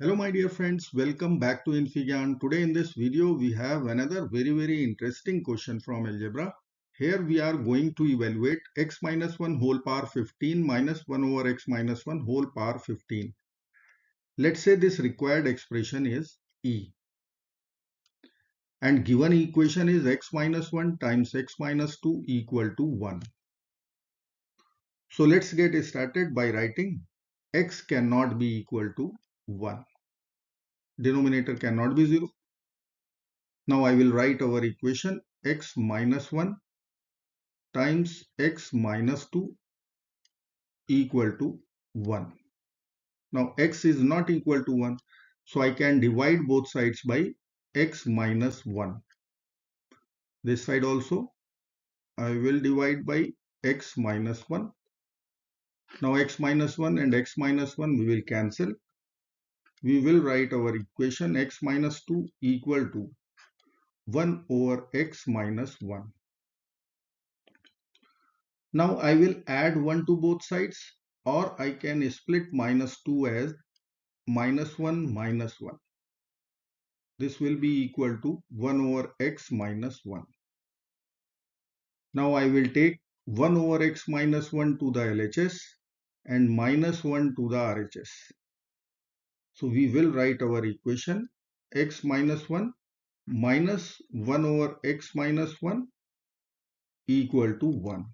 Hello my dear friends, welcome back to infyGyan. Today in this video we have another very very interesting question from algebra. Here we are going to evaluate x minus 1 whole power 15 minus 1 over x minus 1 whole power 15. Let's say this required expression is E. And given equation is x minus 1 times x minus 2 equal to 1. So let's get started by writing x cannot be equal to 1. Denominator cannot be 0. Now I will write our equation x minus 1 times x minus 2 equal to 1. Now x is not equal to 1. So I can divide both sides by x minus 1. This side also I will divide by x minus 1. Now x minus 1 and x minus 1 we will cancel we will write our equation x minus 2 equal to 1 over x minus 1. Now I will add 1 to both sides or I can split minus 2 as minus 1 minus 1. This will be equal to 1 over x minus 1. Now I will take 1 over x minus 1 to the LHS and minus 1 to the RHS. So we will write our equation x minus 1 minus 1 over x minus 1 equal to 1.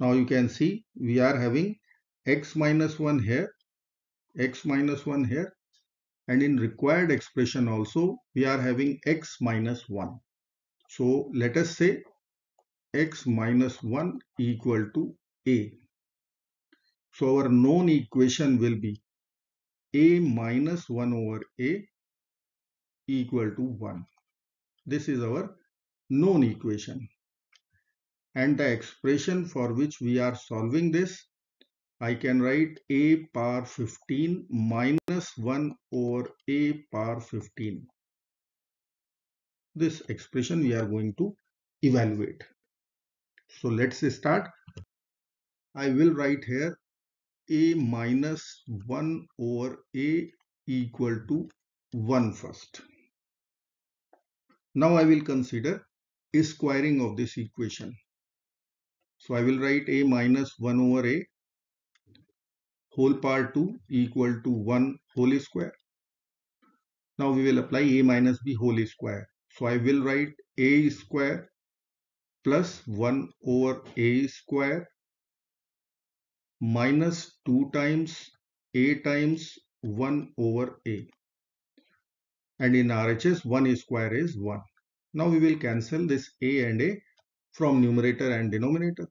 Now you can see we are having x minus 1 here, x minus 1 here and in required expression also we are having x minus 1. So let us say x minus 1 equal to a. So our known equation will be a minus 1 over a equal to 1. This is our known equation. And the expression for which we are solving this, I can write a power 15 minus 1 over a power 15. This expression we are going to evaluate. So let's start. I will write here a minus 1 over a equal to 1 first. Now I will consider squaring of this equation. So I will write a minus 1 over a whole power 2 equal to 1 whole square. Now we will apply a minus b whole square. So I will write a square plus 1 over a square minus 2 times a times 1 over a and in RHS 1 square is 1. Now we will cancel this a and a from numerator and denominator.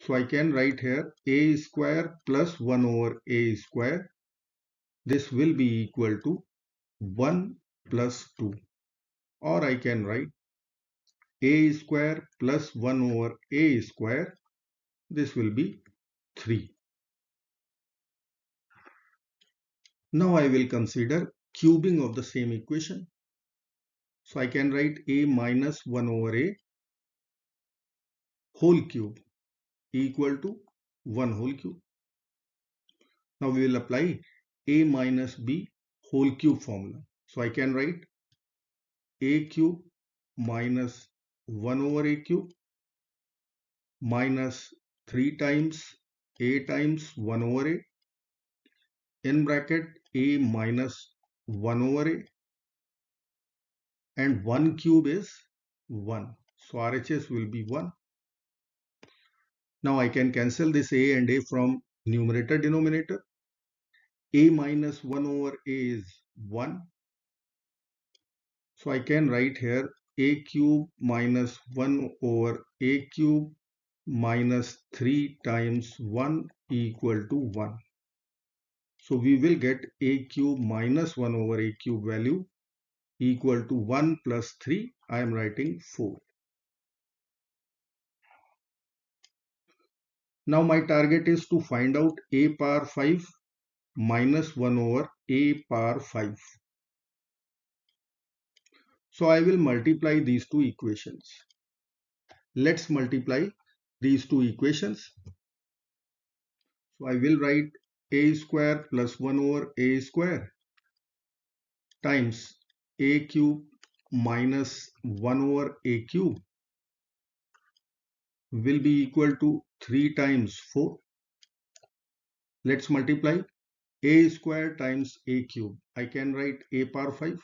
So I can write here a square plus 1 over a square. This will be equal to 1 plus 2 or I can write a square plus 1 over a square. This will be 3. Now I will consider cubing of the same equation. So I can write a minus 1 over a whole cube equal to 1 whole cube. Now we will apply a minus b whole cube formula. So I can write a cube minus 1 over a cube minus 3 times a times 1 over a in bracket a minus 1 over a and 1 cube is 1 so RHS will be 1 now I can cancel this a and a from numerator denominator. A minus 1 over a is 1 so I can write here a cube minus 1 over a cube minus 3 times 1 equal to 1. So we will get a cube minus 1 over a cube value equal to 1 plus 3. I am writing 4. Now my target is to find out a power 5 minus 1 over a power 5. So I will multiply these two equations. Let's multiply these two equations. So I will write a square plus 1 over a square times a cube minus 1 over a cube will be equal to 3 times 4. Let's multiply a square times a cube. I can write a power 5.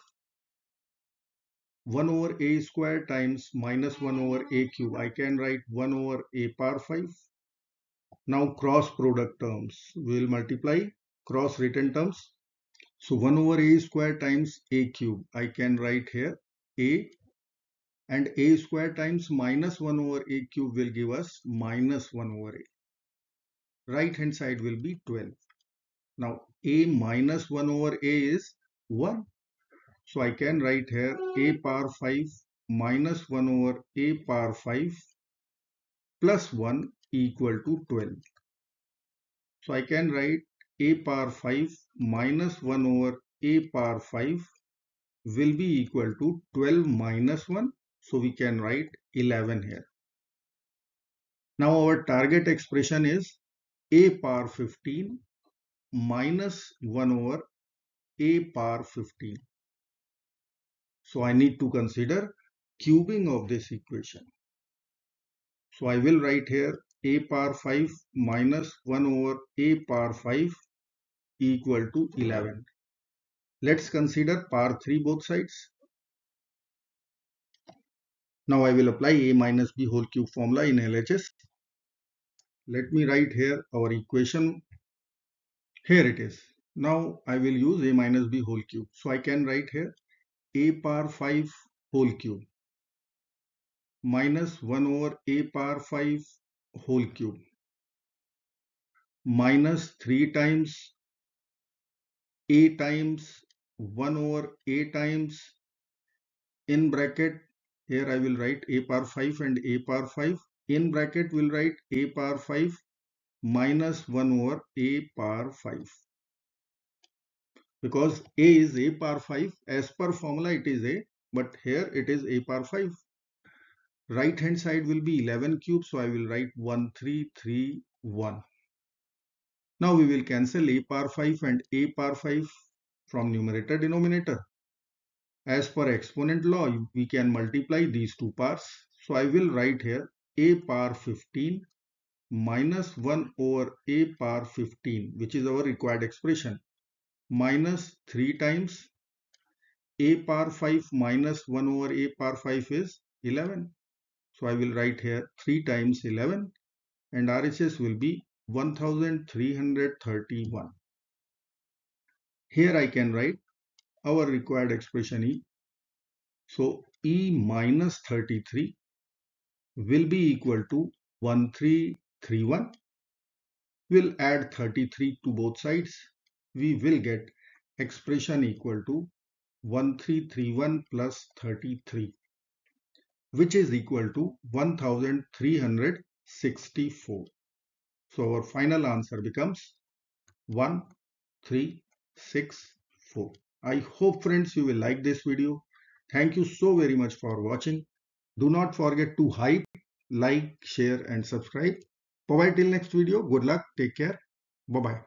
1 over a square times minus 1 over a cube. I can write 1 over a power 5. Now cross product terms. We will multiply cross written terms. So 1 over a square times a cube. I can write here a and a square times minus 1 over a cube will give us minus 1 over a. Right hand side will be 12. Now a minus 1 over a is 1. So I can write here a power 5 minus 1 over a power 5 plus 1 equal to 12. So I can write a power 5 minus 1 over a power 5 will be equal to 12 minus 1. So we can write 11 here. Now our target expression is a power 15 minus 1 over a power 15. So I need to consider cubing of this equation. So I will write here a power 5 minus 1 over a power 5 equal to 11. Let's consider power 3 both sides. Now I will apply a minus b whole cube formula in LHS. Let me write here our equation. Here it is. Now I will use a minus b whole cube. So I can write here a power 5 whole cube. Minus 1 over a power 5 whole cube. Minus 3 times a times 1 over a times in bracket here I will write a power 5 and a power 5 in bracket will write a power 5 minus 1 over a power 5 because a is a power 5 as per formula it is a but here it is a power 5 right hand side will be 11 cube so I will write 1331 now we will cancel a power 5 and a power 5 from numerator denominator. As per exponent law we can multiply these two parts. So I will write here a power 15 minus 1 over a power 15 which is our required expression minus 3 times a power 5 minus 1 over a power 5 is 11. So I will write here 3 times 11 and RHS will be 1331. Here I can write our required expression E. So E minus 33 will be equal to 1331. We'll add 33 to both sides we will get expression equal to 1331 plus 33 which is equal to 1364. So our final answer becomes 1364. I hope friends you will like this video. Thank you so very much for watching. Do not forget to hype, like, share and subscribe. Bye bye till next video. Good luck. Take care. Bye bye.